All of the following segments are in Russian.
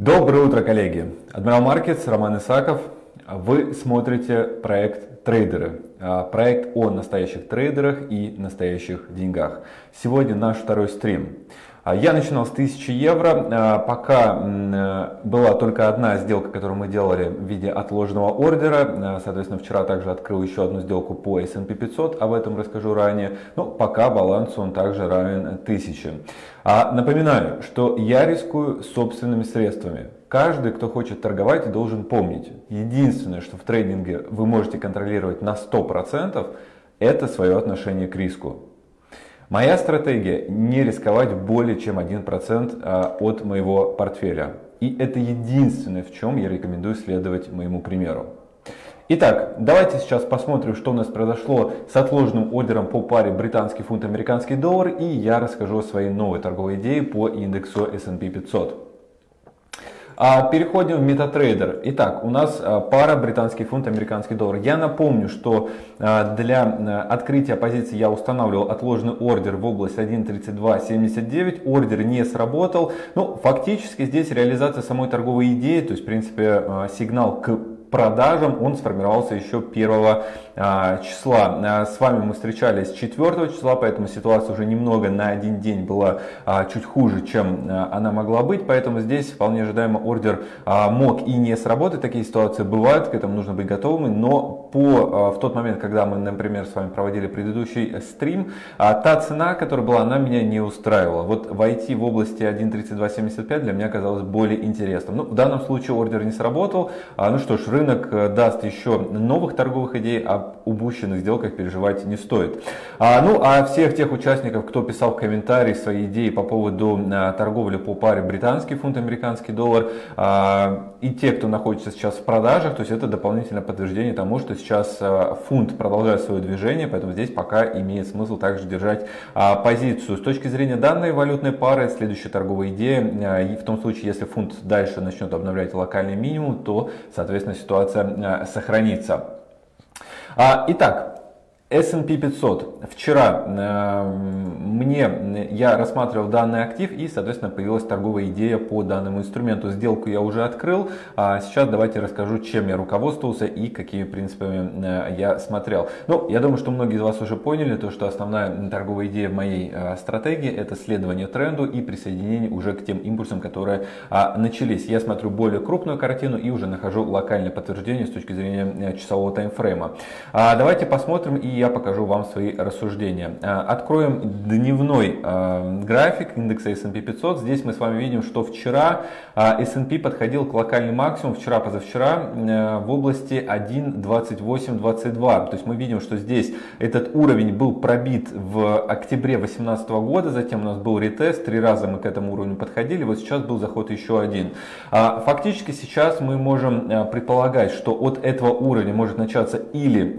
Доброе утро, коллеги! Адмирал Маркетс, Роман Исаков. Вы смотрите проект «Трейдеры». А, проект о настоящих трейдерах и настоящих деньгах. Сегодня наш второй стрим. А, я начинал с 1000 евро, а, пока э, была только одна сделка, которую мы делали в виде отложенного ордера. А, соответственно, вчера также открыл еще одну сделку по S&P 500, об этом расскажу ранее. Но пока баланс он также равен 1000. Напоминаю, что я рискую собственными средствами. Каждый, кто хочет торговать, должен помнить, единственное, что в трейдинге вы можете контролировать на 100%, это свое отношение к риску. Моя стратегия не рисковать более чем 1% а, от моего портфеля. И это единственное, в чем я рекомендую следовать моему примеру. Итак, давайте сейчас посмотрим, что у нас произошло с отложенным ордером по паре британский фунт, американский доллар. И я расскажу о своей новой торговой идее по индексу S&P 500. А переходим в MetaTrader. Итак, у нас а, пара британский фунт, американский доллар. Я напомню, что а, для открытия позиции я устанавливал отложенный ордер в область 1.3279. Ордер не сработал. Ну, фактически здесь реализация самой торговой идеи, то есть, в принципе, сигнал к продажам он сформировался еще 1 а, числа. А, с вами мы встречались 4 числа, поэтому ситуация уже немного на один день была а, чуть хуже, чем она могла быть. Поэтому здесь вполне ожидаемо ордер мог и не сработать. Такие ситуации бывают, к этому нужно быть готовыми. Но по, в тот момент, когда мы, например, с вами проводили предыдущий стрим, та цена, которая была, она меня не устраивала. Вот войти в области 1.3275 для меня казалось более интересным. Ну, в данном случае ордер не сработал. Ну что ж, рынок э, даст еще новых торговых идей, об упущенных сделках переживать не стоит. А, ну, а всех тех участников, кто писал в комментарии свои идеи по поводу а, торговли по паре британский фунт, американский доллар, а, и те, кто находится сейчас в продажах, то есть это дополнительное подтверждение тому, что сейчас а, фунт продолжает свое движение, поэтому здесь пока имеет смысл также держать а, позицию. С точки зрения данной валютной пары, следующая торговая идея, а, в том случае, если фунт дальше начнет обновлять локальный минимум, то, соответственно, ситуация ситуация сохранится. А, итак, S&P 500. Вчера э, мне, я рассматривал данный актив и, соответственно, появилась торговая идея по данному инструменту. Сделку я уже открыл. А сейчас давайте расскажу, чем я руководствовался и какими принципами э, я смотрел. Ну, я думаю, что многие из вас уже поняли, то, что основная торговая идея в моей э, стратегии это следование тренду и присоединение уже к тем импульсам, которые э, начались. Я смотрю более крупную картину и уже нахожу локальное подтверждение с точки зрения э, часового таймфрейма. А давайте посмотрим и я покажу вам свои рассуждения. А, откроем дневной а, график индекса S&P 500. Здесь мы с вами видим, что вчера а, S&P подходил к локальному максимуму, вчера-позавчера в области 1.2822. То есть мы видим, что здесь этот уровень был пробит в октябре 2018 года, затем у нас был ретест, три раза мы к этому уровню подходили, вот сейчас был заход еще один. Фактически сейчас мы можем предполагать, что от этого уровня может начаться или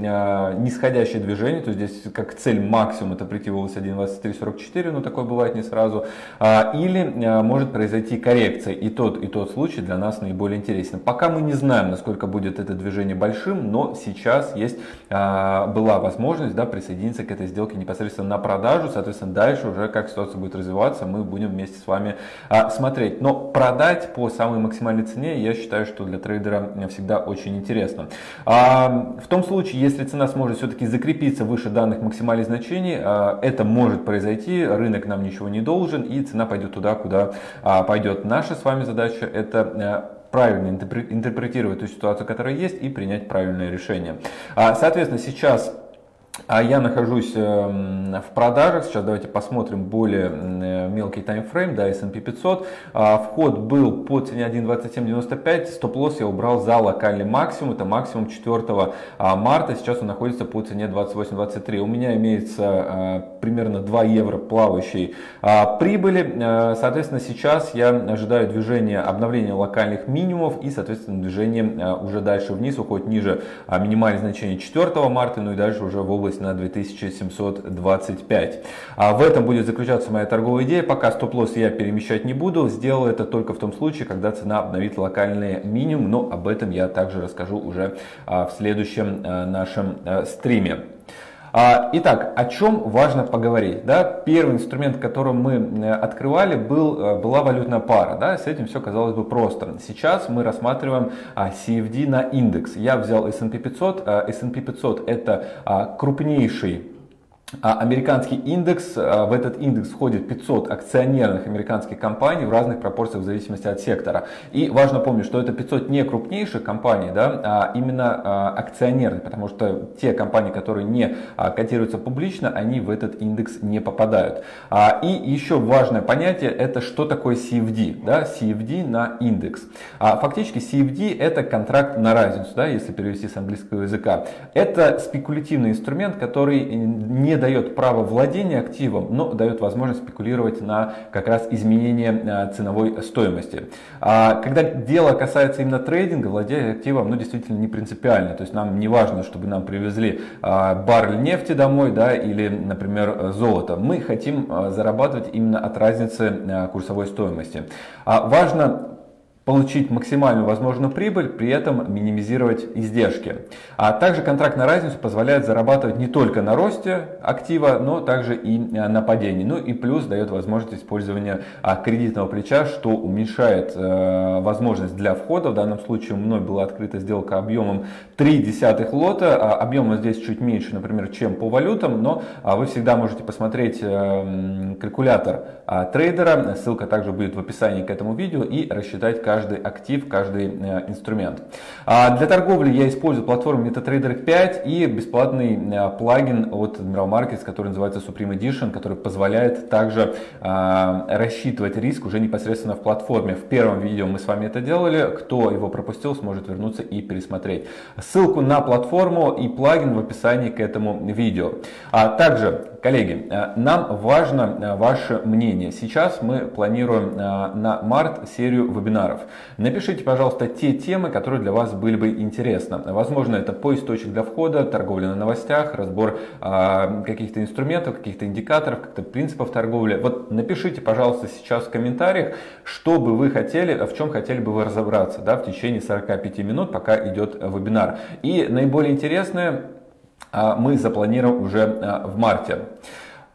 нисходящее движение, движений, то здесь как цель максимум это прийти в область 1.2344, но такое бывает не сразу, а, или а, может произойти коррекция, и тот, и тот случай для нас наиболее интересен. Пока мы не знаем, насколько будет это движение большим, но сейчас есть, а, была возможность да, присоединиться к этой сделке непосредственно на продажу, соответственно, дальше уже как ситуация будет развиваться, мы будем вместе с вами смотреть. Но продать по самой максимальной цене, я считаю, что для трейдера всегда очень интересно. В том случае, если цена сможет все-таки закрепить закрепиться выше данных максимальных значений. А, это может произойти, рынок нам ничего не должен и цена пойдет туда, куда а, пойдет. Наша с вами задача это э, правильно интерпретировать ту ситуацию, которая есть, и принять правильное решение. А, соответственно, сейчас а я нахожусь эм, в продажах. Сейчас давайте посмотрим более э, мелкий таймфрейм, да, S&P 500. А, вход был по цене 1.2795. Стоп-лосс я убрал за локальный максимум. Это максимум 4 а, марта. Сейчас он находится по цене 28.23. У меня имеется э, примерно 2 евро плавающей прибыли. Э, соответственно, сейчас я ожидаю движения обновления локальных минимумов и, соответственно, движение уже дальше вниз, уходит ниже минимальных значений 4 марта, ну и дальше уже в область на 2725. А в этом будет заключаться моя торговая идея. Пока стоп-лосс я перемещать не буду. Сделаю это только в том случае, когда цена обновит локальный минимум. Но об этом я также расскажу уже а, в следующем а, нашем а, стриме. А, итак, о чем важно поговорить? Да? Первый инструмент, который мы э, открывали, был, э, была валютная пара. Да? С этим все казалось бы просто. Сейчас мы рассматриваем CFD на индекс. Я взял S&P 500. S&P 500 это крупнейший а американский индекс, а, в этот индекс входит 500 акционерных американских компаний в разных пропорциях в зависимости от сектора. И важно помнить, что это 500 не крупнейших компаний, да, а именно а, акционерных, потому что те компании, которые не котируются публично, они в этот индекс не попадают. И еще важное понятие, это что такое CFD, да, CFD на индекс. Фактически CFD это контракт на разницу, да, если перевести с английского языка. Это спекулятивный инструмент, который не дает право владения активом, но дает возможность спекулировать на как раз изменение э, ценовой стоимости. А когда дело касается именно трейдинга, владение активом ну, действительно не принципиально. То есть нам не важно, чтобы нам привезли а, баррель нефти домой да, или, например, золото. Мы хотим э, зарабатывать именно от разницы э, курсовой стоимости. А важно получить максимальную возможную прибыль, при этом минимизировать издержки. А также контракт на разницу позволяет зарабатывать не только на росте актива, но также и э, на падении. Ну и плюс дает возможность использования а, кредитного плеча, что уменьшает э, возможность для входа. В данном случае мной была открыта сделка объемом 3 десятых лота. А объема здесь чуть меньше, например, чем по валютам, но а, вы всегда можете посмотреть э, калькулятор трейдера. Ссылка также будет в описании к этому видео и рассчитать каждый актив, каждый э, инструмент. А для торговли я использую платформу MetaTrader 5 и бесплатный э, плагин от Admiral Markets, который называется Supreme Edition, который позволяет также а, рассчитывать риск уже непосредственно в платформе. В первом видео мы с вами это делали. Кто его пропустил, сможет вернуться и пересмотреть. Ссылку на платформу и плагин в описании к этому видео. А также Коллеги, э, нам важно э, ваше мнение. Сейчас мы планируем э, на март серию вебинаров. Напишите, пожалуйста, те темы, которые для вас были бы интересны. Возможно, это поиск для входа, торговля на новостях, разбор каких-то инструментов, каких-то индикаторов, каких-то принципов торговли. Вот напишите, пожалуйста, сейчас в комментариях, что бы вы хотели, в чем хотели бы вы разобраться да, в течение 45 минут, пока идет вебинар. И наиболее интересное, мы запланируем уже а, в марте.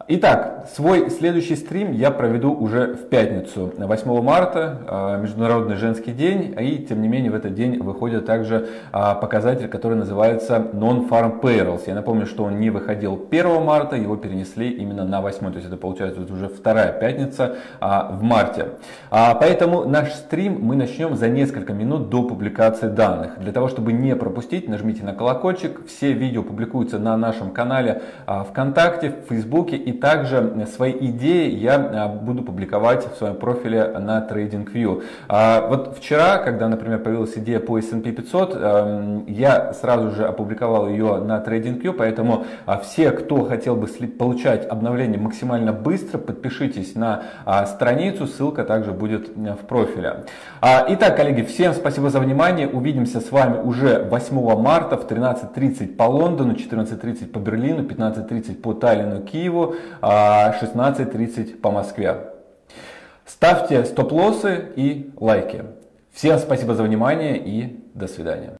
Итак, свой следующий стрим я проведу уже в пятницу, 8 марта, а, Международный женский день, и тем не менее в этот день выходит также а, показатель, который называется Non-Farm Payrolls. Я напомню, что он не выходил 1 марта, его перенесли именно на 8, то есть это получается уже вторая пятница а, в марте. Поэтому наш стрим мы начнем за несколько минут до публикации данных. Для того, чтобы не пропустить, нажмите на колокольчик, все видео публикуются на нашем канале ВКонтакте, в Фейсбуке и также свои идеи я а, буду публиковать в своем профиле на TradingView. А, вот вчера, когда, например, появилась идея по S&P 500, эм, я сразу же опубликовал ее на TradingView, поэтому а, все, кто хотел бы получать обновления максимально быстро, подпишитесь на страницу, ссылка также будет э, в профиле. Итак, коллеги, всем спасибо за внимание. Увидимся с вами уже 8 марта в 13.30 по Лондону, 14.30 по Берлину, 15.30 по Таллину, Киеву. 16.30 по Москве. Ставьте стоп-лоссы и лайки. Всем спасибо за внимание и до свидания.